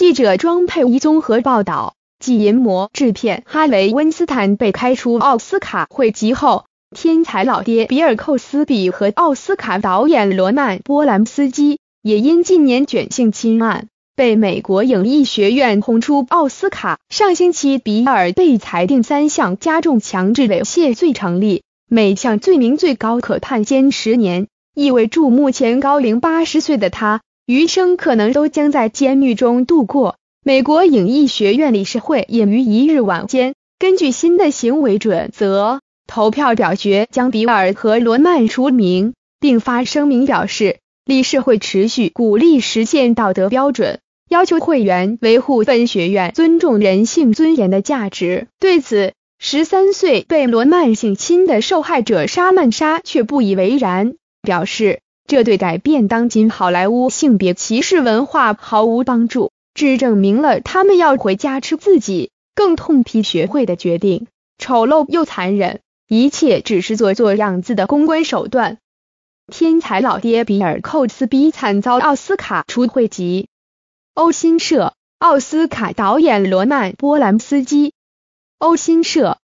记者庄佩仪综合报道。继银魔制片哈雷·温斯坦被开除奥斯卡会籍后，天才老爹比尔·寇斯比和奥斯卡导演罗曼·波兰斯基也因近年卷性侵案被美国影艺学院轰出奥斯卡。上星期，比尔被裁定三项加重强制猥亵罪成立，每项罪名最高可判监十年，意味着目前高龄八十岁的他，余生可能都将在监狱中度过。美国影艺学院理事会也于一日晚间，根据新的行为准则投票表决，将比尔和罗曼除名，并发声明表示，理事会持续鼓励实现道德标准，要求会员维护本学院尊重人性尊严的价值。对此，十三岁被罗曼性侵的受害者莎曼莎却不以为然，表示这对改变当今好莱坞性别歧视文化毫无帮助。只证明了他们要回家吃自己，更痛批学会的决定丑陋又残忍，一切只是做做样子的公关手段。天才老爹比尔·寇斯比惨遭奥斯卡除会籍。欧新社奥斯卡导演罗曼·波兰斯基。欧新社